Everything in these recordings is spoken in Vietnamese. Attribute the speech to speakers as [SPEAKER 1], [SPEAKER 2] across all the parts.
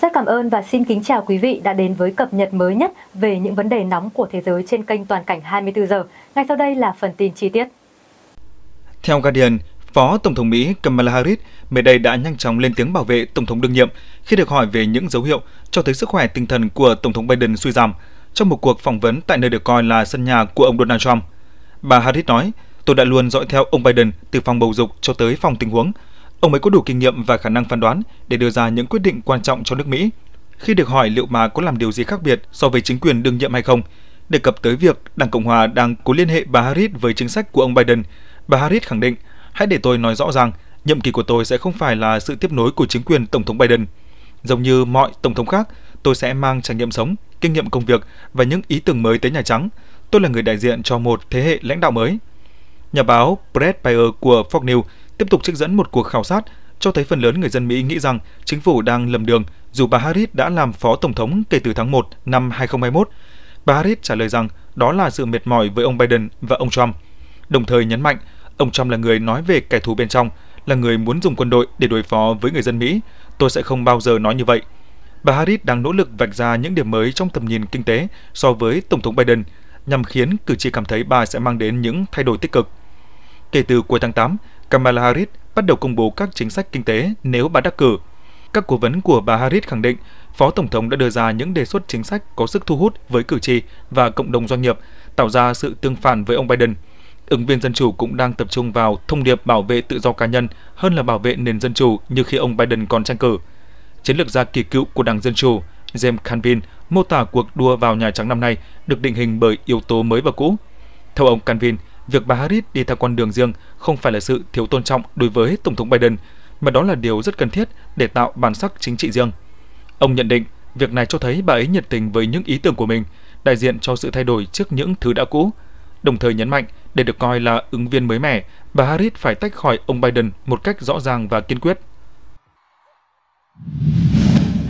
[SPEAKER 1] Rất cảm ơn và xin kính chào quý vị đã đến với cập nhật mới nhất về những vấn đề nóng của thế giới trên kênh Toàn cảnh 24 giờ. Ngay sau đây là phần tin chi tiết.
[SPEAKER 2] Theo Guardian, Phó Tổng thống Mỹ Kamala Harris mới đây đã nhanh chóng lên tiếng bảo vệ Tổng thống đương nhiệm khi được hỏi về những dấu hiệu cho thấy sức khỏe tinh thần của Tổng thống Biden suy giảm trong một cuộc phỏng vấn tại nơi được coi là sân nhà của ông Donald Trump. Bà Harris nói, tôi đã luôn dõi theo ông Biden từ phòng bầu dục cho tới phòng tình huống. Ông ấy có đủ kinh nghiệm và khả năng phán đoán để đưa ra những quyết định quan trọng cho nước Mỹ. Khi được hỏi liệu bà có làm điều gì khác biệt so với chính quyền đương nhiệm hay không, đề cập tới việc Đảng Cộng hòa đang cố liên hệ bà Harris với chính sách của ông Biden, bà Harris khẳng định, hãy để tôi nói rõ rằng nhiệm kỳ của tôi sẽ không phải là sự tiếp nối của chính quyền Tổng thống Biden. Giống như mọi tổng thống khác, tôi sẽ mang trải nghiệm sống, kinh nghiệm công việc và những ý tưởng mới tới Nhà Trắng. Tôi là người đại diện cho một thế hệ lãnh đạo mới. Nhà báo Brett Bayer của Fox News tiếp tục trích dẫn một cuộc khảo sát cho thấy phần lớn người dân Mỹ nghĩ rằng chính phủ đang lầm đường dù bà Harris đã làm phó tổng thống kể từ tháng 1 năm 2021. Bà Harris trả lời rằng đó là sự mệt mỏi với ông Biden và ông Trump. Đồng thời nhấn mạnh, ông Trump là người nói về kẻ thù bên trong, là người muốn dùng quân đội để đối phó với người dân Mỹ. Tôi sẽ không bao giờ nói như vậy. Bà Harris đang nỗ lực vạch ra những điểm mới trong tầm nhìn kinh tế so với Tổng thống Biden, nhằm khiến cử tri cảm thấy bà sẽ mang đến những thay đổi tích cực. Kể từ cuối tháng 8, Kamala Harris bắt đầu công bố các chính sách kinh tế nếu bà đắc cử. Các cố vấn của bà Harris khẳng định Phó Tổng thống đã đưa ra những đề xuất chính sách có sức thu hút với cử tri và cộng đồng doanh nghiệp, tạo ra sự tương phản với ông Biden. Ứng viên Dân Chủ cũng đang tập trung vào thông điệp bảo vệ tự do cá nhân hơn là bảo vệ nền dân chủ như khi ông Biden còn tranh cử. Chiến lược gia kỳ cựu của Đảng Dân Chủ James Canvin mô tả cuộc đua vào Nhà Trắng năm nay được định hình bởi yếu tố mới và cũ. Theo ông Canvin, việc bà Harris đi theo con đường riêng không phải là sự thiếu tôn trọng đối với Tổng thống Biden, mà đó là điều rất cần thiết để tạo bản sắc chính trị riêng. Ông nhận định, việc này cho thấy bà ấy nhiệt tình với những ý tưởng của mình, đại diện cho sự thay đổi trước những thứ đã cũ. Đồng thời nhấn mạnh, để được coi là ứng viên mới mẻ, bà Harris phải tách khỏi ông Biden một cách rõ ràng và kiên quyết.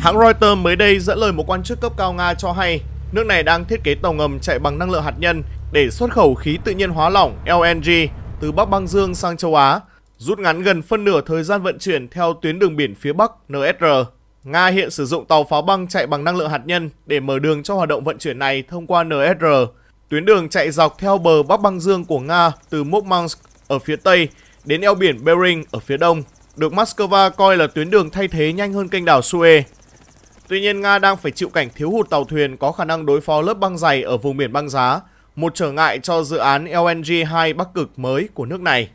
[SPEAKER 3] Hãng Reuters mới đây dẫn lời một quan chức cấp cao Nga cho hay nước này đang thiết kế tàu ngầm chạy bằng năng lượng hạt nhân để xuất khẩu khí tự nhiên hóa lỏng LNG từ Bắc băng Dương sang châu Á, rút ngắn gần phân nửa thời gian vận chuyển theo tuyến đường biển phía Bắc NSR. Nga hiện sử dụng tàu pháo băng chạy bằng năng lượng hạt nhân để mở đường cho hoạt động vận chuyển này thông qua NSR. Tuyến đường chạy dọc theo bờ Bắc băng Dương của Nga từ Murmansk ở phía Tây đến eo biển Bering ở phía Đông, được Moscow coi là tuyến đường thay thế nhanh hơn kênh đảo Suez. Tuy nhiên, Nga đang phải chịu cảnh thiếu hụt tàu thuyền có khả năng đối phó lớp băng dày ở vùng biển băng giá, một trở ngại cho dự án LNG-2 Bắc Cực mới của nước này.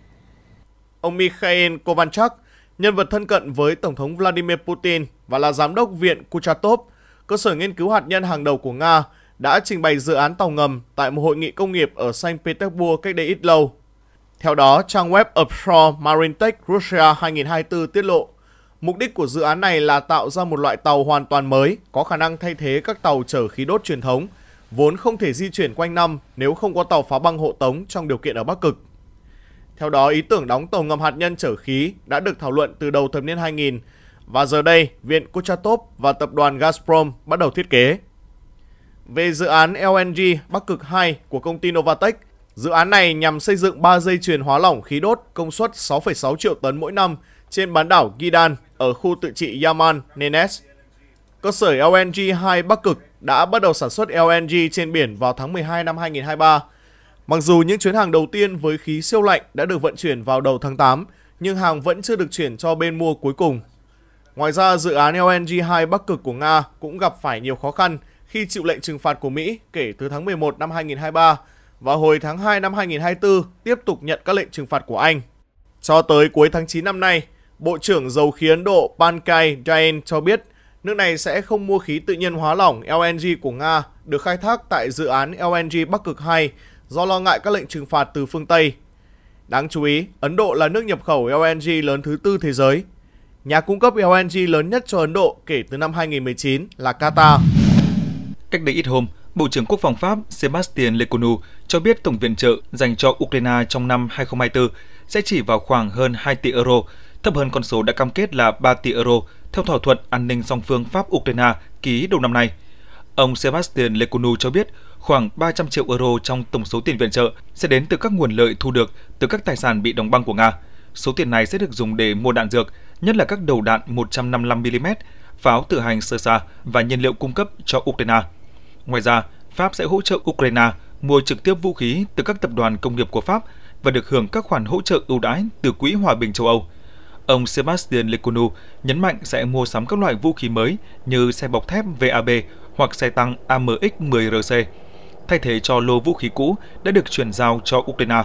[SPEAKER 3] Ông Mikhail Kovalchuk, nhân vật thân cận với Tổng thống Vladimir Putin và là giám đốc Viện Kurchatov, cơ sở nghiên cứu hạt nhân hàng đầu của Nga, đã trình bày dự án tàu ngầm tại một hội nghị công nghiệp ở Saint Petersburg cách đây ít lâu. Theo đó, trang web Offshore Marine Tech Russia 2024 tiết lộ, mục đích của dự án này là tạo ra một loại tàu hoàn toàn mới, có khả năng thay thế các tàu chở khí đốt truyền thống – vốn không thể di chuyển quanh năm nếu không có tàu phá băng hộ tống trong điều kiện ở Bắc Cực. Theo đó, ý tưởng đóng tàu ngầm hạt nhân chở khí đã được thảo luận từ đầu thập niên 2000 và giờ đây, Viện Kuchatov và tập đoàn Gazprom bắt đầu thiết kế. Về dự án LNG Bắc Cực 2 của công ty Novatech, dự án này nhằm xây dựng 3 dây chuyền hóa lỏng khí đốt công suất 6,6 triệu tấn mỗi năm trên bán đảo Gidan ở khu tự trị Yaman, Nenes. Cơ sở LNG 2 Bắc Cực đã bắt đầu sản xuất LNG trên biển vào tháng 12 năm 2023. Mặc dù những chuyến hàng đầu tiên với khí siêu lạnh đã được vận chuyển vào đầu tháng 8, nhưng hàng vẫn chưa được chuyển cho bên mua cuối cùng. Ngoài ra, dự án LNG 2 Bắc Cực của Nga cũng gặp phải nhiều khó khăn khi chịu lệnh trừng phạt của Mỹ kể từ tháng 11 năm 2023 và hồi tháng 2 năm 2024 tiếp tục nhận các lệnh trừng phạt của Anh. Cho tới cuối tháng 9 năm nay, Bộ trưởng Dầu khí Ấn Độ Pankaj Jain cho biết nước này sẽ không mua khí tự nhiên hóa lỏng LNG của Nga được khai thác tại dự án LNG Bắc Cực 2 do lo ngại các lệnh trừng phạt từ phương Tây. Đáng chú ý, Ấn Độ là nước nhập khẩu LNG lớn thứ tư thế giới. Nhà cung cấp LNG lớn nhất cho Ấn Độ kể từ năm 2019 là Qatar.
[SPEAKER 2] Cách đây ít hôm, Bộ trưởng Quốc phòng Pháp Sébastien Lecornu cho biết tổng viện trợ dành cho Ukraine trong năm 2024 sẽ chỉ vào khoảng hơn 2 tỷ euro, thấp hơn con số đã cam kết là 3 tỷ euro theo thỏa thuận an ninh song phương Pháp-Ukraine ký đầu năm nay. Ông Sebastian Lecunu cho biết khoảng 300 triệu euro trong tổng số tiền viện trợ sẽ đến từ các nguồn lợi thu được từ các tài sản bị đóng băng của Nga. Số tiền này sẽ được dùng để mua đạn dược, nhất là các đầu đạn 155mm pháo tự hành sơ xa và nhiên liệu cung cấp cho Ukraine. Ngoài ra, Pháp sẽ hỗ trợ Ukraine mua trực tiếp vũ khí từ các tập đoàn công nghiệp của Pháp và được hưởng các khoản hỗ trợ ưu đãi từ Quỹ Hòa bình châu Âu. Ông Sebastian Lecunu nhấn mạnh sẽ mua sắm các loại vũ khí mới như xe bọc thép VAB hoặc xe tăng AMX-10RC, thay thế cho lô vũ khí cũ đã được chuyển giao cho Ukraine.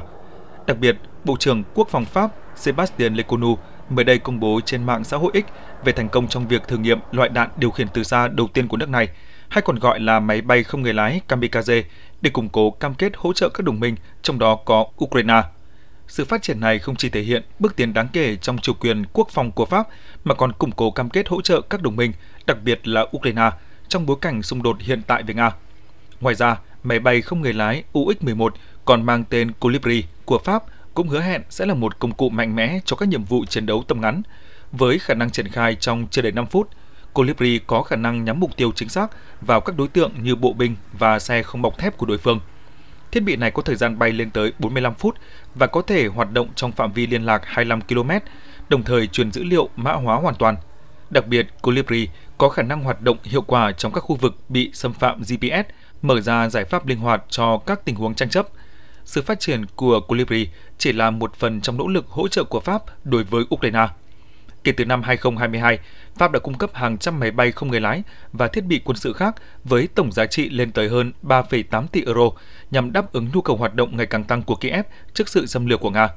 [SPEAKER 2] Đặc biệt, Bộ trưởng Quốc phòng Pháp Sebastian Lecunu mới đây công bố trên mạng xã hội X về thành công trong việc thử nghiệm loại đạn điều khiển từ xa đầu tiên của nước này, hay còn gọi là máy bay không người lái kamikaze, để củng cố cam kết hỗ trợ các đồng minh, trong đó có Ukraine. Sự phát triển này không chỉ thể hiện bước tiến đáng kể trong chủ quyền quốc phòng của Pháp, mà còn củng cố cam kết hỗ trợ các đồng minh, đặc biệt là Ukraine, trong bối cảnh xung đột hiện tại với Nga. Ngoài ra, máy bay không người lái UX-11 còn mang tên Colibri của Pháp cũng hứa hẹn sẽ là một công cụ mạnh mẽ cho các nhiệm vụ chiến đấu tầm ngắn. Với khả năng triển khai trong chưa đầy 5 phút, Colibri có khả năng nhắm mục tiêu chính xác vào các đối tượng như bộ binh và xe không bọc thép của đối phương. Thiết bị này có thời gian bay lên tới 45 phút và có thể hoạt động trong phạm vi liên lạc 25 km, đồng thời truyền dữ liệu mã hóa hoàn toàn. Đặc biệt, Colibri có khả năng hoạt động hiệu quả trong các khu vực bị xâm phạm GPS, mở ra giải pháp linh hoạt cho các tình huống tranh chấp – sự phát triển của Colibri chỉ là một phần trong nỗ lực hỗ trợ của Pháp đối với Ukraine. Kể từ năm 2022, Pháp đã cung cấp hàng trăm máy bay không người lái và thiết bị quân sự khác với tổng giá trị lên tới hơn 3,8 tỷ euro nhằm đáp ứng nhu cầu hoạt động ngày càng tăng của Kiev trước sự xâm lược của Nga.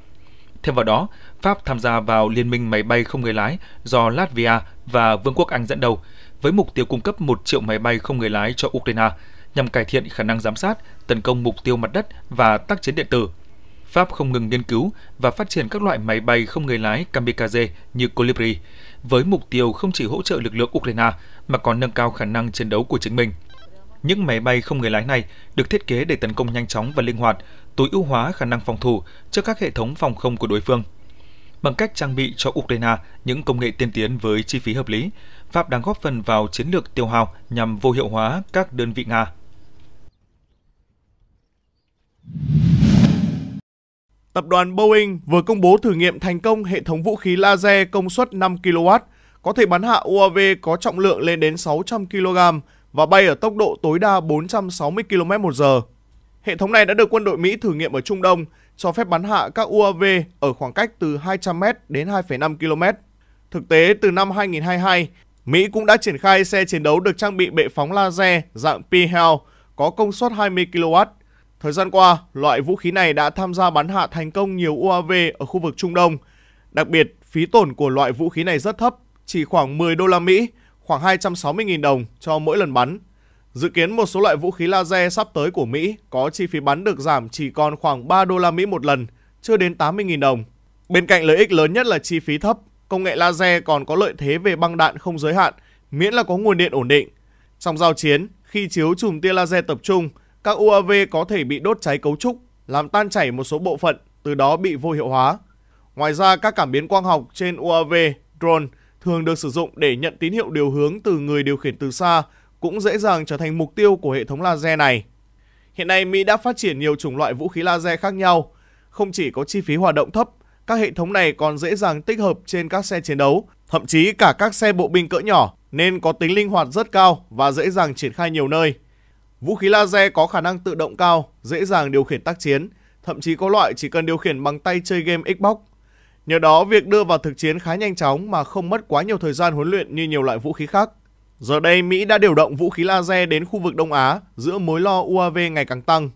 [SPEAKER 2] Thêm vào đó, Pháp tham gia vào liên minh máy bay không người lái do Latvia và Vương quốc Anh dẫn đầu, với mục tiêu cung cấp 1 triệu máy bay không người lái cho Ukraine, nhằm cải thiện khả năng giám sát, tấn công mục tiêu mặt đất và tác chiến điện tử. Pháp không ngừng nghiên cứu và phát triển các loại máy bay không người lái kamikaze như Colibri, với mục tiêu không chỉ hỗ trợ lực lượng Ukraine mà còn nâng cao khả năng chiến đấu của chính mình. Những máy bay không người lái này được thiết kế để tấn công nhanh chóng và linh hoạt, tối ưu hóa khả năng phòng thủ trước các hệ thống phòng không của đối phương. Bằng cách trang bị cho Ukraine những công nghệ tiên tiến với chi phí hợp lý, Pháp đang góp phần vào chiến lược tiêu hao nhằm vô hiệu hóa các đơn vị Nga.
[SPEAKER 3] Tập đoàn Boeing vừa công bố thử nghiệm thành công hệ thống vũ khí laser công suất 5 kW, có thể bắn hạ UAV có trọng lượng lên đến 600 kg và bay ở tốc độ tối đa 460 km/h. Hệ thống này đã được quân đội Mỹ thử nghiệm ở Trung Đông, cho phép bắn hạ các UAV ở khoảng cách từ 200m đến 2,5 km. Thực tế, từ năm 2022, Mỹ cũng đã triển khai xe chiến đấu được trang bị bệ phóng laser dạng p có công suất 20 kW Thời gian qua, loại vũ khí này đã tham gia bắn hạ thành công nhiều UAV ở khu vực Trung Đông. Đặc biệt, phí tổn của loại vũ khí này rất thấp, chỉ khoảng 10 đô la Mỹ, khoảng 260.000 đồng cho mỗi lần bắn. Dự kiến một số loại vũ khí laser sắp tới của Mỹ có chi phí bắn được giảm chỉ còn khoảng 3 đô la Mỹ một lần, chưa đến 80.000 đồng. Bên cạnh lợi ích lớn nhất là chi phí thấp, công nghệ laser còn có lợi thế về băng đạn không giới hạn, miễn là có nguồn điện ổn định. Trong giao chiến, khi chiếu chùm tia laser tập trung, các UAV có thể bị đốt cháy cấu trúc, làm tan chảy một số bộ phận, từ đó bị vô hiệu hóa. Ngoài ra, các cảm biến quang học trên UAV, drone thường được sử dụng để nhận tín hiệu điều hướng từ người điều khiển từ xa, cũng dễ dàng trở thành mục tiêu của hệ thống laser này. Hiện nay, Mỹ đã phát triển nhiều chủng loại vũ khí laser khác nhau. Không chỉ có chi phí hoạt động thấp, các hệ thống này còn dễ dàng tích hợp trên các xe chiến đấu, thậm chí cả các xe bộ binh cỡ nhỏ, nên có tính linh hoạt rất cao và dễ dàng triển khai nhiều nơi. Vũ khí laser có khả năng tự động cao, dễ dàng điều khiển tác chiến, thậm chí có loại chỉ cần điều khiển bằng tay chơi game Xbox. Nhờ đó, việc đưa vào thực chiến khá nhanh chóng mà không mất quá nhiều thời gian huấn luyện như nhiều loại vũ khí khác. Giờ đây, Mỹ đã điều động vũ khí laser đến khu vực Đông Á giữa mối lo UAV ngày càng tăng.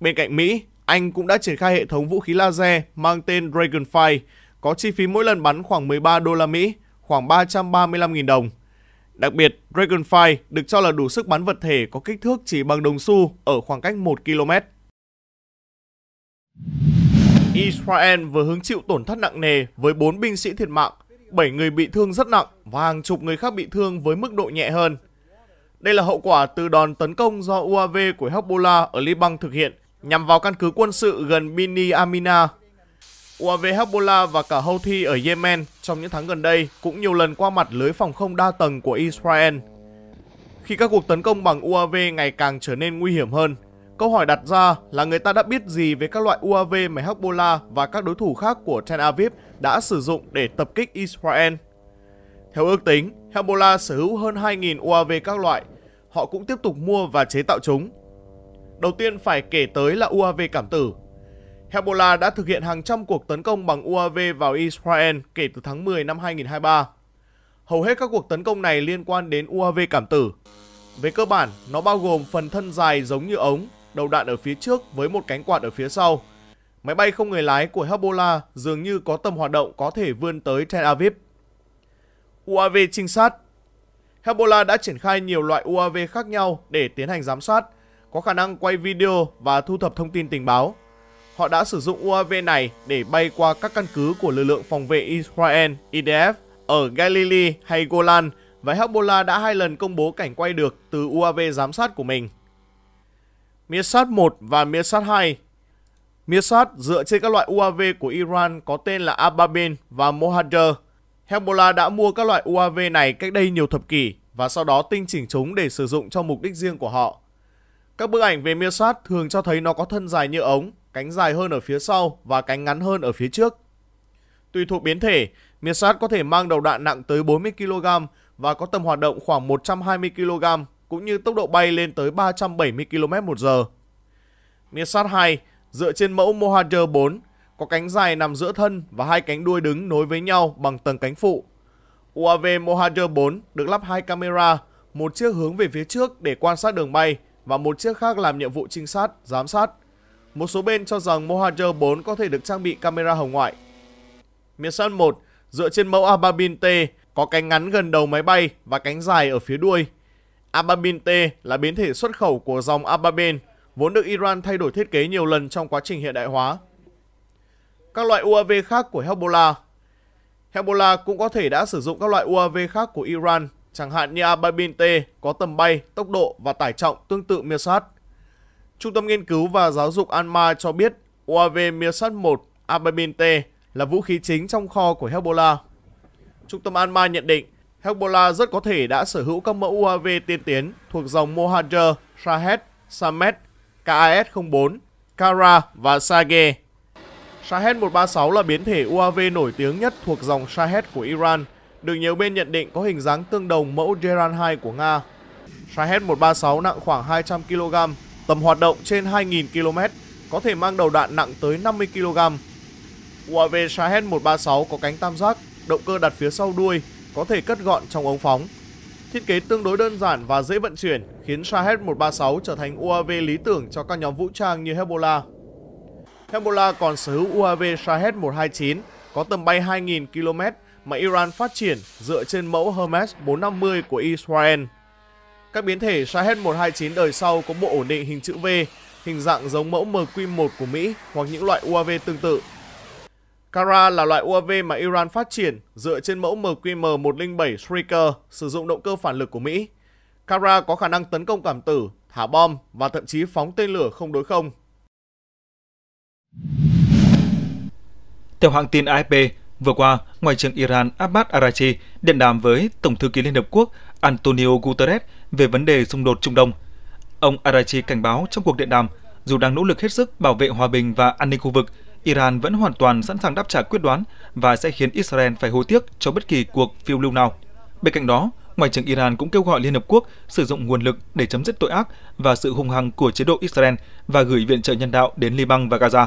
[SPEAKER 3] Bên cạnh Mỹ, Anh cũng đã triển khai hệ thống vũ khí laser mang tên Dragonfire có chi phí mỗi lần bắn khoảng 13 đô la Mỹ, khoảng 335.000 đồng. Đặc biệt, Dragonfly được cho là đủ sức bắn vật thể có kích thước chỉ bằng đồng xu ở khoảng cách 1 km. Israel vừa hứng chịu tổn thất nặng nề với 4 binh sĩ thiệt mạng, 7 người bị thương rất nặng và hàng chục người khác bị thương với mức độ nhẹ hơn. Đây là hậu quả từ đòn tấn công do UAV của Hezbollah ở Liban thực hiện nhằm vào căn cứ quân sự gần Bini Amina UAV Hezbollah và cả Houthi ở Yemen trong những tháng gần đây cũng nhiều lần qua mặt lưới phòng không đa tầng của Israel. Khi các cuộc tấn công bằng UAV ngày càng trở nên nguy hiểm hơn, câu hỏi đặt ra là người ta đã biết gì về các loại UAV mà Hezbollah và các đối thủ khác của Tel Aviv đã sử dụng để tập kích Israel. Theo ước tính, Hezbollah sở hữu hơn 2.000 UAV các loại. Họ cũng tiếp tục mua và chế tạo chúng. Đầu tiên phải kể tới là UAV cảm tử. Hezbollah đã thực hiện hàng trăm cuộc tấn công bằng UAV vào Israel kể từ tháng 10 năm 2023. Hầu hết các cuộc tấn công này liên quan đến UAV cảm tử. Về cơ bản, nó bao gồm phần thân dài giống như ống, đầu đạn ở phía trước với một cánh quạt ở phía sau. Máy bay không người lái của Hezbollah dường như có tầm hoạt động có thể vươn tới Tel Aviv. UAV trinh sát Hezbollah đã triển khai nhiều loại UAV khác nhau để tiến hành giám sát, có khả năng quay video và thu thập thông tin tình báo. Họ đã sử dụng UAV này để bay qua các căn cứ của lực lượng phòng vệ Israel IDF ở Galilee hay Golan và Hezbollah đã hai lần công bố cảnh quay được từ UAV giám sát của mình. Mirsat 1 và Mirsat 2 Mirsat dựa trên các loại UAV của Iran có tên là Ababin và Mohajer. Hezbollah đã mua các loại UAV này cách đây nhiều thập kỷ và sau đó tinh chỉnh chúng để sử dụng cho mục đích riêng của họ. Các bức ảnh về Mirsat thường cho thấy nó có thân dài như ống, cánh dài hơn ở phía sau và cánh ngắn hơn ở phía trước. Tùy thuộc biến thể, miệt sát có thể mang đầu đạn nặng tới 40 kg và có tầm hoạt động khoảng 120 kg cũng như tốc độ bay lên tới 370 km một giờ. sát 2 dựa trên mẫu Mohajer 4 có cánh dài nằm giữa thân và hai cánh đuôi đứng nối với nhau bằng tầng cánh phụ. UAV Mohajer 4 được lắp hai camera, một chiếc hướng về phía trước để quan sát đường bay và một chiếc khác làm nhiệm vụ trinh sát, giám sát. Một số bên cho rằng Mohajer 4 có thể được trang bị camera hồng ngoại. Mirsat 1 dựa trên mẫu Ababin T có cánh ngắn gần đầu máy bay và cánh dài ở phía đuôi. Ababin T là biến thể xuất khẩu của dòng Ababin, vốn được Iran thay đổi thiết kế nhiều lần trong quá trình hiện đại hóa. Các loại UAV khác của Hezbollah Hezbollah cũng có thể đã sử dụng các loại UAV khác của Iran, chẳng hạn như Ababin T có tầm bay, tốc độ và tải trọng tương tự Mirsat. Trung tâm Nghiên cứu và Giáo dục Alma cho biết UAV Mirsat 1 Ababin T là vũ khí chính trong kho của Hezbollah. Trung tâm Alma nhận định Hezbollah rất có thể đã sở hữu các mẫu UAV tiên tiến thuộc dòng Mohajer, Shahed, Samet, KAS-04, Kara và Sage. Shahed 136 là biến thể UAV nổi tiếng nhất thuộc dòng Shahed của Iran, được nhiều bên nhận định có hình dáng tương đồng mẫu Geran 2 của Nga. Shahed 136 nặng khoảng 200 kg, tầm hoạt động trên 2.000 km, có thể mang đầu đạn nặng tới 50 kg. UAV Shahed 136 có cánh tam giác, động cơ đặt phía sau đuôi, có thể cất gọn trong ống phóng. Thiết kế tương đối đơn giản và dễ vận chuyển khiến Shahed 136 trở thành UAV lý tưởng cho các nhóm vũ trang như Hezbollah. Hezbollah còn sở hữu UAV Shahed 129 có tầm bay 2.000 km mà Iran phát triển dựa trên mẫu Hermes 450 của Israel. Các biến thể Shahed 129 đời sau có bộ ổn định hình chữ V, hình dạng giống mẫu MQ-1 của Mỹ hoặc những loại UAV tương tự. Kara là loại UAV mà Iran phát triển dựa trên mẫu MQM-107 Striker sử dụng động cơ phản lực của Mỹ. Kara có khả năng tấn công cảm tử, thả bom và thậm chí phóng tên lửa không đối không.
[SPEAKER 2] Theo hãng tin AFP, vừa qua, Ngoại trưởng Iran Abbas Arachi điện đàm với Tổng thư ký Liên Hợp Quốc Antonio Guterres về vấn đề xung đột Trung Đông. Ông Arachi cảnh báo trong cuộc điện đàm, dù đang nỗ lực hết sức bảo vệ hòa bình và an ninh khu vực, Iran vẫn hoàn toàn sẵn sàng đáp trả quyết đoán và sẽ khiến Israel phải hối tiếc cho bất kỳ cuộc phiêu lưu nào. Bên cạnh đó, Ngoại trưởng Iran cũng kêu gọi Liên Hợp Quốc sử dụng nguồn lực để chấm dứt tội ác và sự hung hăng của chế độ Israel và gửi viện trợ nhân đạo đến Liban và Gaza.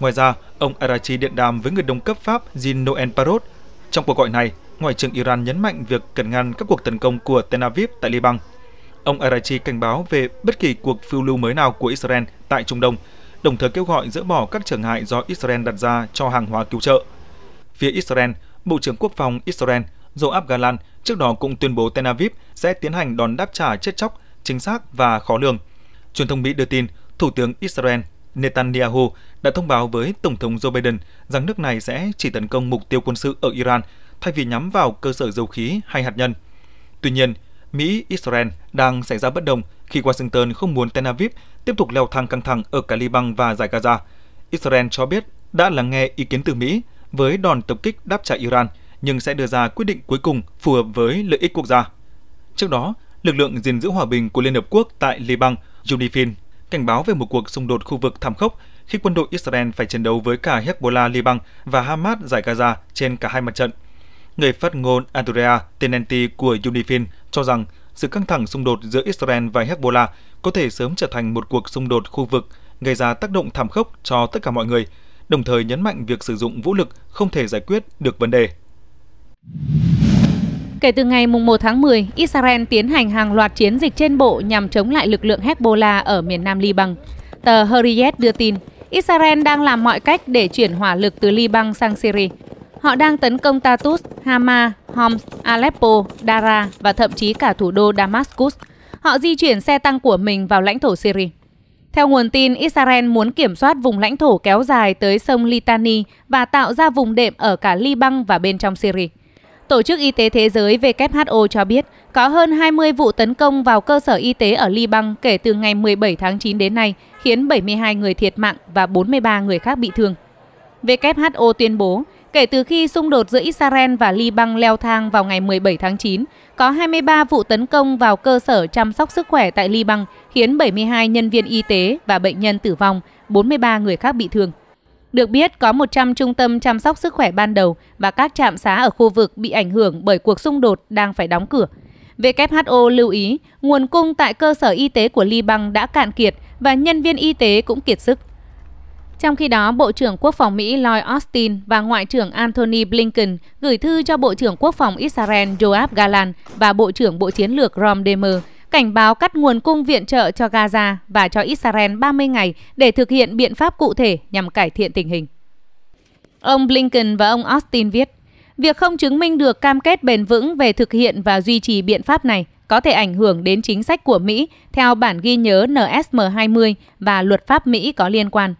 [SPEAKER 2] Ngoài ra, ông Arachi điện đàm với người đồng cấp Pháp Jean-Noël Barrot. Trong cuộc gọi này, Ngoại trưởng Iran nhấn mạnh việc cần ngăn các cuộc tấn công của Tel Aviv tại Liban. Ông Arachi cảnh báo về bất kỳ cuộc phiêu lưu mới nào của Israel tại Trung Đông, đồng thời kêu gọi dỡ bỏ các trở ngại do Israel đặt ra cho hàng hóa cứu trợ. Phía Israel, Bộ trưởng Quốc phòng Israel Joab Galan trước đó cũng tuyên bố Tel Aviv sẽ tiến hành đòn đáp trả chết chóc, chính xác và khó lường. Truyền thông Mỹ đưa tin, Thủ tướng Israel Netanyahu đã thông báo với Tổng thống Joe Biden rằng nước này sẽ chỉ tấn công mục tiêu quân sự ở Iran thay vì nhắm vào cơ sở dầu khí hay hạt nhân. Tuy nhiên, Mỹ-Israel đang xảy ra bất đồng khi Washington không muốn Tel Aviv tiếp tục leo thang căng thẳng ở cả Liban và giải Gaza. Israel cho biết đã lắng nghe ý kiến từ Mỹ với đòn tập kích đáp trả Iran, nhưng sẽ đưa ra quyết định cuối cùng phù hợp với lợi ích quốc gia. Trước đó, lực lượng gìn giữ hòa bình của Liên Hợp Quốc tại Liban, UNIFIL, cảnh báo về một cuộc xung đột khu vực thảm khốc khi quân đội Israel phải chiến đấu với cả Hezbollah Liban và Hamas giải Gaza trên cả hai mặt trận. Người phát ngôn Andrea Tenenti của Unifin cho rằng sự căng thẳng xung đột giữa Israel và Hezbollah có thể sớm trở thành một cuộc xung đột khu vực gây ra tác động thảm khốc cho tất cả mọi người, đồng thời nhấn mạnh việc sử dụng vũ lực không thể giải quyết được vấn đề.
[SPEAKER 4] Kể từ ngày 1 tháng 10, Israel tiến hành hàng loạt chiến dịch trên bộ nhằm chống lại lực lượng Hezbollah ở miền nam Liban. Tờ Hurriyet đưa tin, Israel đang làm mọi cách để chuyển hỏa lực từ Liban sang Syria. Họ đang tấn công Tartus, Hama, Homs, Aleppo, Dara và thậm chí cả thủ đô Damascus. Họ di chuyển xe tăng của mình vào lãnh thổ Syria. Theo nguồn tin, Israel muốn kiểm soát vùng lãnh thổ kéo dài tới sông Litani và tạo ra vùng đệm ở cả Liban và bên trong Syria. Tổ chức Y tế Thế giới WHO cho biết có hơn 20 vụ tấn công vào cơ sở y tế ở Liban kể từ ngày 17 tháng 9 đến nay, khiến 72 người thiệt mạng và 43 người khác bị thương. WHO tuyên bố, kể từ khi xung đột giữa Israel và Liban leo thang vào ngày 17 tháng 9, có 23 vụ tấn công vào cơ sở chăm sóc sức khỏe tại Liban, khiến 72 nhân viên y tế và bệnh nhân tử vong, 43 người khác bị thương. Được biết, có 100 trung tâm chăm sóc sức khỏe ban đầu và các trạm xá ở khu vực bị ảnh hưởng bởi cuộc xung đột đang phải đóng cửa. WHO lưu ý, nguồn cung tại cơ sở y tế của Liban đã cạn kiệt và nhân viên y tế cũng kiệt sức. Trong khi đó, Bộ trưởng Quốc phòng Mỹ Lloyd Austin và Ngoại trưởng Antony Blinken gửi thư cho Bộ trưởng Quốc phòng Israel Yoav Gallant và Bộ trưởng Bộ Chiến lược Rom Demer cảnh báo cắt nguồn cung viện trợ cho Gaza và cho Israel 30 ngày để thực hiện biện pháp cụ thể nhằm cải thiện tình hình. Ông Blinken và ông Austin viết, việc không chứng minh được cam kết bền vững về thực hiện và duy trì biện pháp này có thể ảnh hưởng đến chính sách của Mỹ theo bản ghi nhớ NSM-20 và luật pháp Mỹ có liên quan.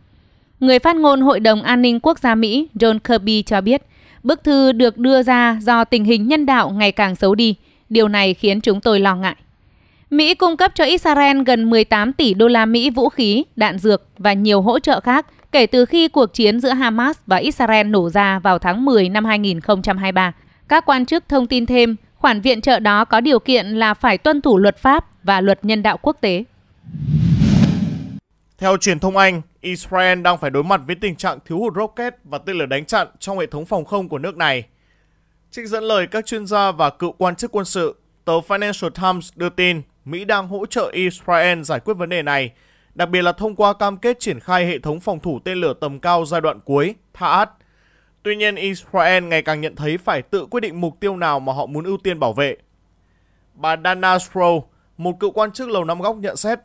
[SPEAKER 4] Người phát ngôn Hội đồng An ninh Quốc gia Mỹ John Kirby cho biết, bức thư được đưa ra do tình hình nhân đạo ngày càng xấu đi. Điều này khiến chúng tôi lo ngại. Mỹ cung cấp cho Israel gần 18 tỷ đô la Mỹ vũ khí, đạn dược và nhiều hỗ trợ khác kể từ khi cuộc chiến giữa Hamas và Israel nổ ra vào tháng 10 năm 2023. Các quan chức thông tin thêm, khoản viện trợ đó có điều kiện là phải tuân thủ luật pháp và luật nhân đạo quốc tế.
[SPEAKER 3] Theo truyền thông Anh, Israel đang phải đối mặt với tình trạng thiếu hụt rocket và tên lửa đánh chặn trong hệ thống phòng không của nước này. Trích dẫn lời các chuyên gia và cựu quan chức quân sự, tờ Financial Times đưa tin Mỹ đang hỗ trợ Israel giải quyết vấn đề này, đặc biệt là thông qua cam kết triển khai hệ thống phòng thủ tên lửa tầm cao giai đoạn cuối, Tha'at. Tuy nhiên, Israel ngày càng nhận thấy phải tự quyết định mục tiêu nào mà họ muốn ưu tiên bảo vệ. Bà Dana Stroh, một cựu quan chức Lầu Năm Góc nhận xét,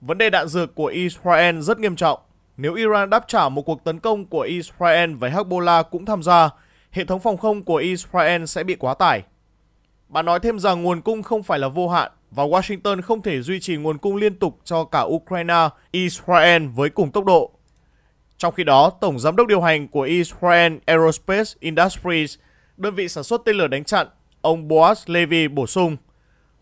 [SPEAKER 3] vấn đề đạn dược của Israel rất nghiêm trọng. Nếu Iran đáp trả một cuộc tấn công của Israel và Hezbollah cũng tham gia, hệ thống phòng không của Israel sẽ bị quá tải. Bà nói thêm rằng nguồn cung không phải là vô hạn và Washington không thể duy trì nguồn cung liên tục cho cả Ukraine, Israel với cùng tốc độ. Trong khi đó, Tổng Giám đốc điều hành của Israel Aerospace Industries, đơn vị sản xuất tên lửa đánh chặn, ông Boaz Levy bổ sung,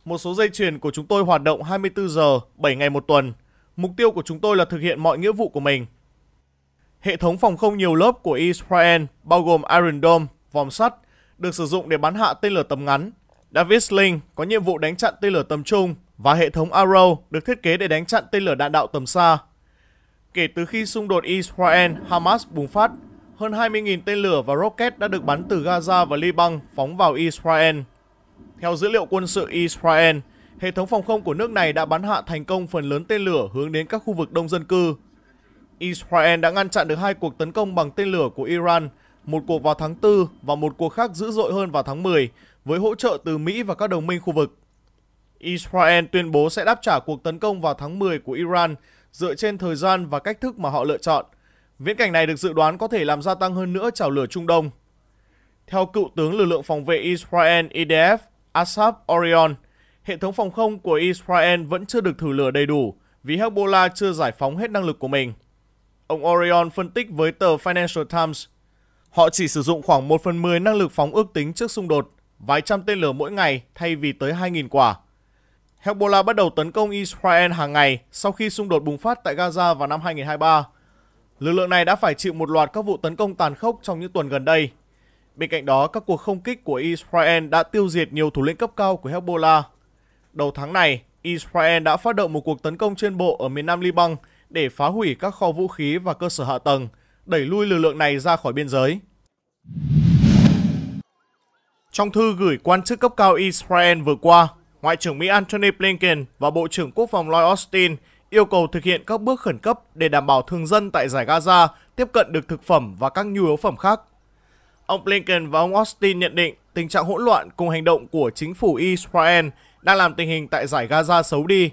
[SPEAKER 3] một số dây chuyền của chúng tôi hoạt động 24 giờ, 7 ngày một tuần. Mục tiêu của chúng tôi là thực hiện mọi nghĩa vụ của mình. Hệ thống phòng không nhiều lớp của Israel, bao gồm Iron Dome, vòng sắt, được sử dụng để bắn hạ tên lửa tầm ngắn, David Sling có nhiệm vụ đánh chặn tên lửa tầm trung và hệ thống Arrow được thiết kế để đánh chặn tên lửa đạn đạo tầm xa. Kể từ khi xung đột Israel-Hamas bùng phát, hơn 20.000 tên lửa và rocket đã được bắn từ Gaza và Liban phóng vào Israel. Theo dữ liệu quân sự Israel, hệ thống phòng không của nước này đã bắn hạ thành công phần lớn tên lửa hướng đến các khu vực đông dân cư. Israel đã ngăn chặn được hai cuộc tấn công bằng tên lửa của Iran, một cuộc vào tháng 4 và một cuộc khác dữ dội hơn vào tháng 10, với hỗ trợ từ Mỹ và các đồng minh khu vực. Israel tuyên bố sẽ đáp trả cuộc tấn công vào tháng 10 của Iran dựa trên thời gian và cách thức mà họ lựa chọn. Viễn cảnh này được dự đoán có thể làm gia tăng hơn nữa trào lửa Trung Đông. Theo cựu tướng lực lượng phòng vệ Israel IDF Asaf Orion, hệ thống phòng không của Israel vẫn chưa được thử lửa đầy đủ vì Hezbollah chưa giải phóng hết năng lực của mình. Ông Orion phân tích với tờ Financial Times, họ chỉ sử dụng khoảng 1 phần 10 năng lực phóng ước tính trước xung đột vài trăm tên lửa mỗi ngày thay vì tới 2.000 quả. Hezbollah bắt đầu tấn công Israel hàng ngày sau khi xung đột bùng phát tại Gaza vào năm 2023. Lực lượng này đã phải chịu một loạt các vụ tấn công tàn khốc trong những tuần gần đây. Bên cạnh đó, các cuộc không kích của Israel đã tiêu diệt nhiều thủ lĩnh cấp cao của Hezbollah. Đầu tháng này, Israel đã phát động một cuộc tấn công trên bộ ở miền nam Liban để phá hủy các kho vũ khí và cơ sở hạ tầng, đẩy lui lực lượng này ra khỏi biên giới. Trong thư gửi quan chức cấp cao Israel vừa qua, Ngoại trưởng Mỹ Antony Blinken và Bộ trưởng Quốc phòng Lloyd Austin yêu cầu thực hiện các bước khẩn cấp để đảm bảo thường dân tại giải Gaza tiếp cận được thực phẩm và các nhu yếu phẩm khác. Ông Blinken và ông Austin nhận định tình trạng hỗn loạn cùng hành động của chính phủ Israel đang làm tình hình tại giải Gaza xấu đi.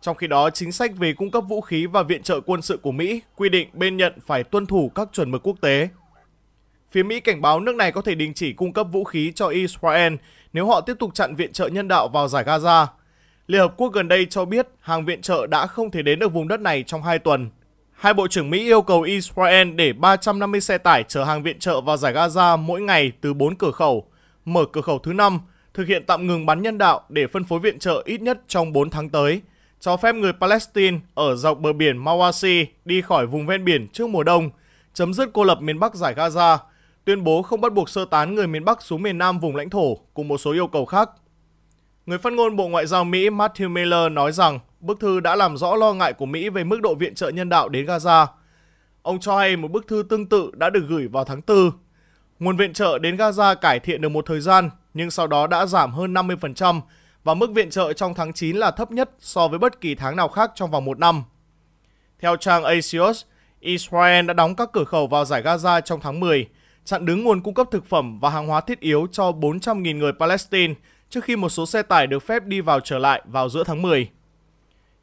[SPEAKER 3] Trong khi đó, chính sách về cung cấp vũ khí và viện trợ quân sự của Mỹ quy định bên nhận phải tuân thủ các chuẩn mực quốc tế. Phía Mỹ cảnh báo nước này có thể đình chỉ cung cấp vũ khí cho Israel nếu họ tiếp tục chặn viện trợ nhân đạo vào giải Gaza. Liên Hợp Quốc gần đây cho biết hàng viện trợ đã không thể đến được vùng đất này trong 2 tuần. Hai bộ trưởng Mỹ yêu cầu Israel để 350 xe tải chở hàng viện trợ vào giải Gaza mỗi ngày từ 4 cửa khẩu, mở cửa khẩu thứ 5, thực hiện tạm ngừng bắn nhân đạo để phân phối viện trợ ít nhất trong 4 tháng tới, cho phép người Palestine ở dọc bờ biển Mawasi đi khỏi vùng ven biển trước mùa đông, chấm dứt cô lập miền Bắc giải Gaza, tuyên bố không bắt buộc sơ tán người miền Bắc xuống miền Nam vùng lãnh thổ cùng một số yêu cầu khác. Người phát ngôn Bộ Ngoại giao Mỹ Matthew Miller nói rằng bức thư đã làm rõ lo ngại của Mỹ về mức độ viện trợ nhân đạo đến Gaza. Ông cho hay một bức thư tương tự đã được gửi vào tháng 4. Nguồn viện trợ đến Gaza cải thiện được một thời gian, nhưng sau đó đã giảm hơn 50% và mức viện trợ trong tháng 9 là thấp nhất so với bất kỳ tháng nào khác trong vòng một năm. Theo trang Axios, Israel đã đóng các cửa khẩu vào giải Gaza trong tháng 10, chặn đứng nguồn cung cấp thực phẩm và hàng hóa thiết yếu cho 400.000 người Palestine trước khi một số xe tải được phép đi vào trở lại vào giữa tháng 10.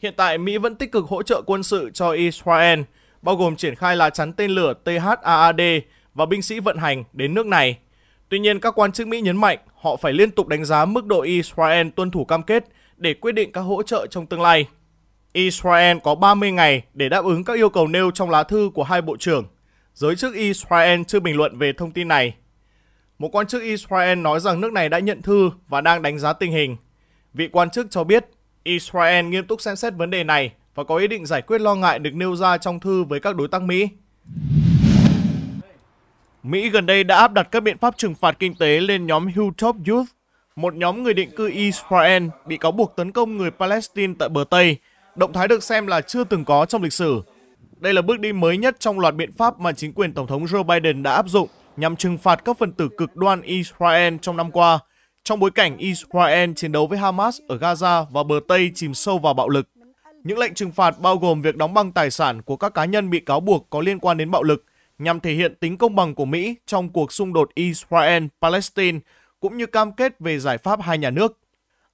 [SPEAKER 3] Hiện tại, Mỹ vẫn tích cực hỗ trợ quân sự cho Israel, bao gồm triển khai lá chắn tên lửa THAAD và binh sĩ vận hành đến nước này. Tuy nhiên, các quan chức Mỹ nhấn mạnh họ phải liên tục đánh giá mức độ Israel tuân thủ cam kết để quyết định các hỗ trợ trong tương lai. Israel có 30 ngày để đáp ứng các yêu cầu nêu trong lá thư của hai bộ trưởng. Giới chức Israel chưa bình luận về thông tin này. Một quan chức Israel nói rằng nước này đã nhận thư và đang đánh giá tình hình. Vị quan chức cho biết Israel nghiêm túc xem xét vấn đề này và có ý định giải quyết lo ngại được nêu ra trong thư với các đối tác Mỹ. Mỹ gần đây đã áp đặt các biện pháp trừng phạt kinh tế lên nhóm Hilltop Youth, một nhóm người định cư Israel bị cáo buộc tấn công người Palestine tại bờ Tây, động thái được xem là chưa từng có trong lịch sử. Đây là bước đi mới nhất trong loạt biện pháp mà chính quyền Tổng thống Joe Biden đã áp dụng nhằm trừng phạt các phần tử cực đoan Israel trong năm qua, trong bối cảnh Israel chiến đấu với Hamas ở Gaza và bờ Tây chìm sâu vào bạo lực. Những lệnh trừng phạt bao gồm việc đóng băng tài sản của các cá nhân bị cáo buộc có liên quan đến bạo lực nhằm thể hiện tính công bằng của Mỹ trong cuộc xung đột Israel-Palestine cũng như cam kết về giải pháp hai nhà nước.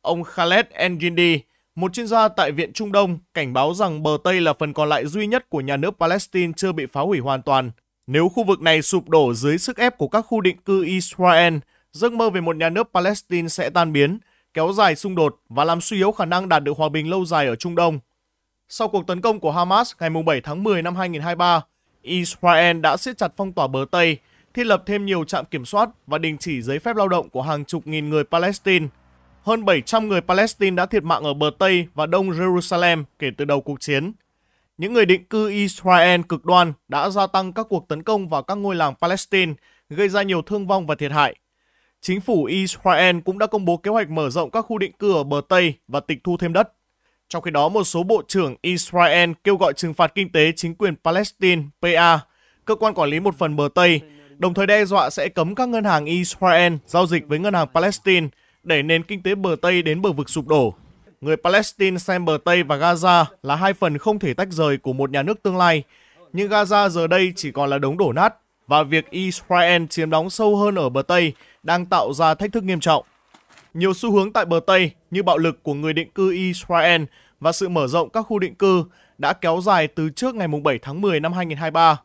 [SPEAKER 3] Ông Khaled Engindi, một chuyên gia tại Viện Trung Đông, cảnh báo rằng bờ Tây là phần còn lại duy nhất của nhà nước Palestine chưa bị phá hủy hoàn toàn. Nếu khu vực này sụp đổ dưới sức ép của các khu định cư Israel, giấc mơ về một nhà nước Palestine sẽ tan biến, kéo dài xung đột và làm suy yếu khả năng đạt được hòa bình lâu dài ở Trung Đông. Sau cuộc tấn công của Hamas ngày 7 tháng 10 năm 2023, Israel đã siết chặt phong tỏa bờ Tây, thiết lập thêm nhiều trạm kiểm soát và đình chỉ giấy phép lao động của hàng chục nghìn người Palestine. Hơn 700 người Palestine đã thiệt mạng ở bờ Tây và Đông Jerusalem kể từ đầu cuộc chiến. Những người định cư Israel cực đoan đã gia tăng các cuộc tấn công vào các ngôi làng Palestine, gây ra nhiều thương vong và thiệt hại. Chính phủ Israel cũng đã công bố kế hoạch mở rộng các khu định cư ở bờ Tây và tịch thu thêm đất. Trong khi đó, một số bộ trưởng Israel kêu gọi trừng phạt kinh tế chính quyền Palestine PA, cơ quan quản lý một phần bờ Tây, đồng thời đe dọa sẽ cấm các ngân hàng Israel giao dịch với ngân hàng Palestine để nền kinh tế bờ Tây đến bờ vực sụp đổ. Người Palestine xem bờ Tây và Gaza là hai phần không thể tách rời của một nhà nước tương lai, nhưng Gaza giờ đây chỉ còn là đống đổ nát và việc Israel chiếm đóng sâu hơn ở bờ Tây đang tạo ra thách thức nghiêm trọng. Nhiều xu hướng tại bờ Tây như bạo lực của người định cư Israel và sự mở rộng các khu định cư đã kéo dài từ trước ngày 7 tháng 10 năm 2023.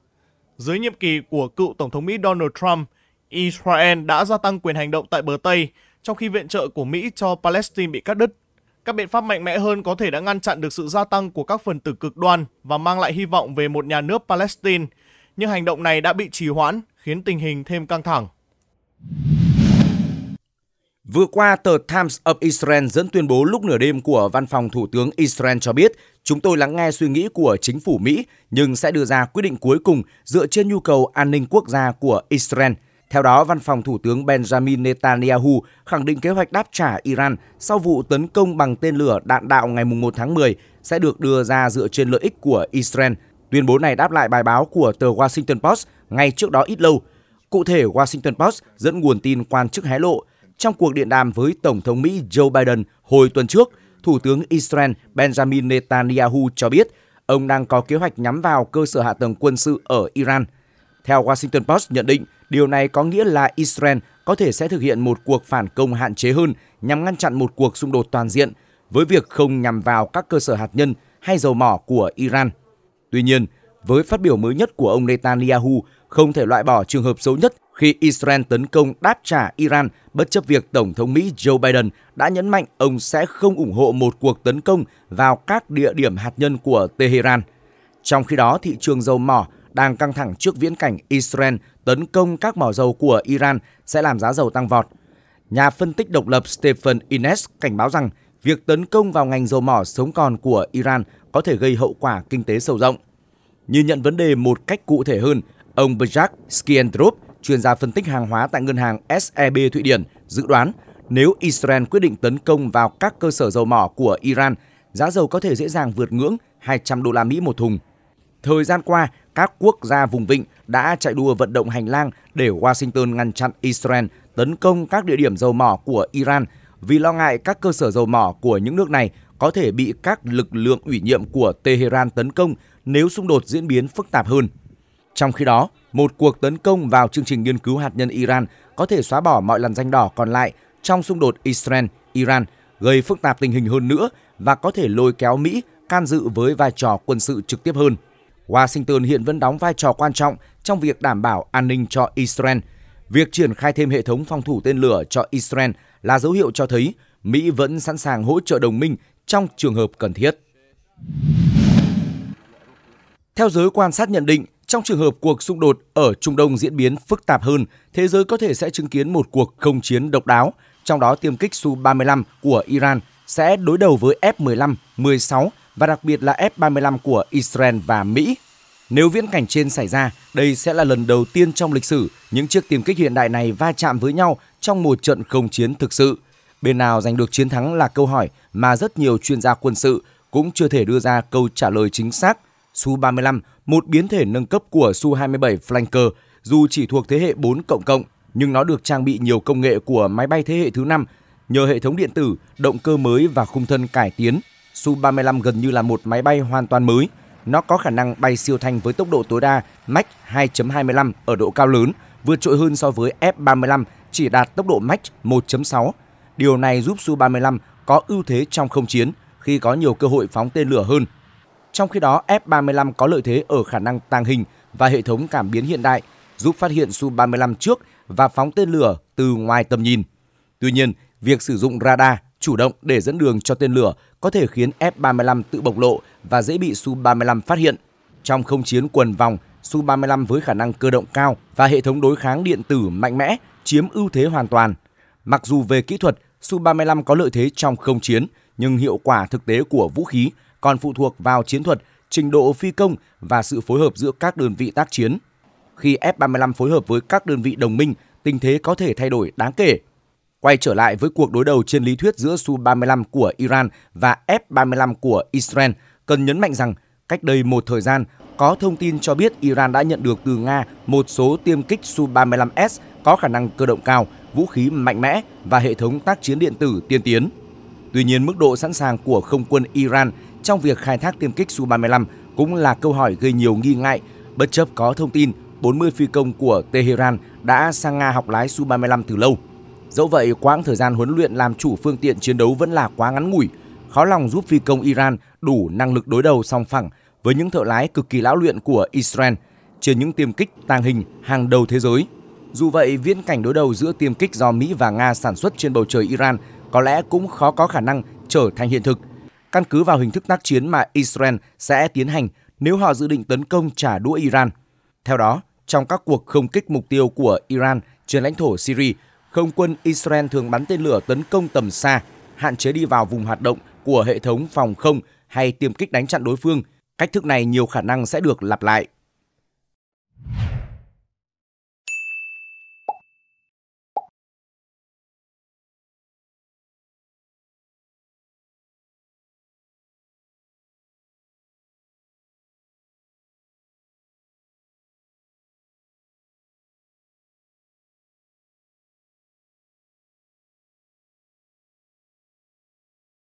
[SPEAKER 3] Dưới nhiệm kỳ của cựu Tổng thống Mỹ Donald Trump, Israel đã gia tăng quyền hành động tại bờ Tây, trong khi viện trợ của Mỹ cho Palestine bị cắt đứt. Các biện pháp mạnh mẽ hơn có thể đã ngăn chặn được sự gia tăng của các phần tử cực đoan và mang lại hy vọng về một nhà nước Palestine, nhưng hành động này đã bị trì hoãn, khiến tình hình thêm căng thẳng.
[SPEAKER 5] Vừa qua, tờ Times of Israel dẫn tuyên bố lúc nửa đêm của văn phòng Thủ tướng Israel cho biết chúng tôi lắng nghe suy nghĩ của chính phủ Mỹ nhưng sẽ đưa ra quyết định cuối cùng dựa trên nhu cầu an ninh quốc gia của Israel. Theo đó, văn phòng Thủ tướng Benjamin Netanyahu khẳng định kế hoạch đáp trả Iran sau vụ tấn công bằng tên lửa đạn đạo ngày 1 tháng 10 sẽ được đưa ra dựa trên lợi ích của Israel. Tuyên bố này đáp lại bài báo của tờ Washington Post ngay trước đó ít lâu. Cụ thể, Washington Post dẫn nguồn tin quan chức hé lộ Trong cuộc điện đàm với Tổng thống Mỹ Joe Biden hồi tuần trước, Thủ tướng Israel Benjamin Netanyahu cho biết ông đang có kế hoạch nhắm vào cơ sở hạ tầng quân sự ở Iran. Theo Washington Post nhận định, điều này có nghĩa là Israel có thể sẽ thực hiện một cuộc phản công hạn chế hơn nhằm ngăn chặn một cuộc xung đột toàn diện với việc không nhằm vào các cơ sở hạt nhân hay dầu mỏ của Iran. Tuy nhiên, với phát biểu mới nhất của ông Netanyahu, không thể loại bỏ trường hợp xấu nhất khi Israel tấn công đáp trả Iran bất chấp việc Tổng thống Mỹ Joe Biden đã nhấn mạnh ông sẽ không ủng hộ một cuộc tấn công vào các địa điểm hạt nhân của Tehran. Trong khi đó, thị trường dầu mỏ đang căng thẳng trước viễn cảnh Israel tấn công các mỏ dầu của Iran sẽ làm giá dầu tăng vọt. Nhà phân tích độc lập Stephen Ines cảnh báo rằng việc tấn công vào ngành dầu mỏ sống còn của Iran có thể gây hậu quả kinh tế sâu rộng. Nhìn nhận vấn đề một cách cụ thể hơn, ông Björk Skiendrup, chuyên gia phân tích hàng hóa tại ngân hàng SEB Thụy Điển, dự đoán nếu Israel quyết định tấn công vào các cơ sở dầu mỏ của Iran, giá dầu có thể dễ dàng vượt ngưỡng 200 đô la Mỹ một thùng. Thời gian qua, các quốc gia vùng vịnh đã chạy đua vận động hành lang để Washington ngăn chặn Israel tấn công các địa điểm dầu mỏ của Iran vì lo ngại các cơ sở dầu mỏ của những nước này có thể bị các lực lượng ủy nhiệm của Tehran tấn công nếu xung đột diễn biến phức tạp hơn. Trong khi đó, một cuộc tấn công vào chương trình nghiên cứu hạt nhân Iran có thể xóa bỏ mọi làn danh đỏ còn lại trong xung đột Israel-Iran, gây phức tạp tình hình hơn nữa và có thể lôi kéo Mỹ can dự với vai trò quân sự trực tiếp hơn. Washington hiện vẫn đóng vai trò quan trọng trong việc đảm bảo an ninh cho Israel. Việc triển khai thêm hệ thống phòng thủ tên lửa cho Israel là dấu hiệu cho thấy Mỹ vẫn sẵn sàng hỗ trợ đồng minh trong trường hợp cần thiết. Theo giới quan sát nhận định, trong trường hợp cuộc xung đột ở Trung Đông diễn biến phức tạp hơn, thế giới có thể sẽ chứng kiến một cuộc không chiến độc đáo, trong đó tiêm kích Su-35 của Iran sẽ đối đầu với F-15, 16 và đặc biệt là F-35 của Israel và Mỹ. Nếu viễn cảnh trên xảy ra, đây sẽ là lần đầu tiên trong lịch sử những chiếc tiêm kích hiện đại này va chạm với nhau trong một trận không chiến thực sự. Bên nào giành được chiến thắng là câu hỏi mà rất nhiều chuyên gia quân sự cũng chưa thể đưa ra câu trả lời chính xác. Su-35, một biến thể nâng cấp của Su-27 Flanker, dù chỉ thuộc thế hệ 4 cộng cộng, nhưng nó được trang bị nhiều công nghệ của máy bay thế hệ thứ 5 nhờ hệ thống điện tử, động cơ mới và khung thân cải tiến. Su-35 gần như là một máy bay hoàn toàn mới. Nó có khả năng bay siêu thanh với tốc độ tối đa Mach 2.25 ở độ cao lớn, vượt trội hơn so với F-35 chỉ đạt tốc độ Mach 1.6. Điều này giúp Su-35 có ưu thế trong không chiến khi có nhiều cơ hội phóng tên lửa hơn. Trong khi đó, F-35 có lợi thế ở khả năng tàng hình và hệ thống cảm biến hiện đại, giúp phát hiện Su-35 trước và phóng tên lửa từ ngoài tầm nhìn. Tuy nhiên, việc sử dụng radar chủ động để dẫn đường cho tên lửa có thể khiến F-35 tự bộc lộ và dễ bị Su-35 phát hiện. Trong không chiến quần vòng, Su-35 với khả năng cơ động cao và hệ thống đối kháng điện tử mạnh mẽ chiếm ưu thế hoàn toàn. Mặc dù về kỹ thuật, Su-35 có lợi thế trong không chiến, nhưng hiệu quả thực tế của vũ khí còn phụ thuộc vào chiến thuật, trình độ phi công và sự phối hợp giữa các đơn vị tác chiến. Khi F-35 phối hợp với các đơn vị đồng minh, tình thế có thể thay đổi đáng kể. Quay trở lại với cuộc đối đầu trên lý thuyết giữa Su-35 của Iran và F-35 của Israel, cần nhấn mạnh rằng cách đây một thời gian, có thông tin cho biết Iran đã nhận được từ Nga một số tiêm kích Su-35S có khả năng cơ động cao, vũ khí mạnh mẽ và hệ thống tác chiến điện tử tiên tiến. Tuy nhiên, mức độ sẵn sàng của không quân Iran trong việc khai thác tiêm kích Su-35 cũng là câu hỏi gây nhiều nghi ngại, bất chấp có thông tin 40 phi công của Tehran đã sang Nga học lái Su-35 từ lâu. Dẫu vậy, quãng thời gian huấn luyện làm chủ phương tiện chiến đấu vẫn là quá ngắn ngủi, khó lòng giúp phi công Iran đủ năng lực đối đầu song phẳng với những thợ lái cực kỳ lão luyện của Israel trên những tiêm kích tàng hình hàng đầu thế giới. Dù vậy, viễn cảnh đối đầu giữa tiêm kích do Mỹ và Nga sản xuất trên bầu trời Iran có lẽ cũng khó có khả năng trở thành hiện thực, căn cứ vào hình thức tác chiến mà Israel sẽ tiến hành nếu họ dự định tấn công trả đũa Iran. Theo đó, trong các cuộc không kích mục tiêu của Iran trên lãnh thổ Syria, không quân Israel thường bắn tên lửa tấn công tầm xa, hạn chế đi vào vùng hoạt động của hệ thống phòng không hay tiêm kích đánh chặn đối phương. Cách thức này nhiều khả năng sẽ được lặp lại.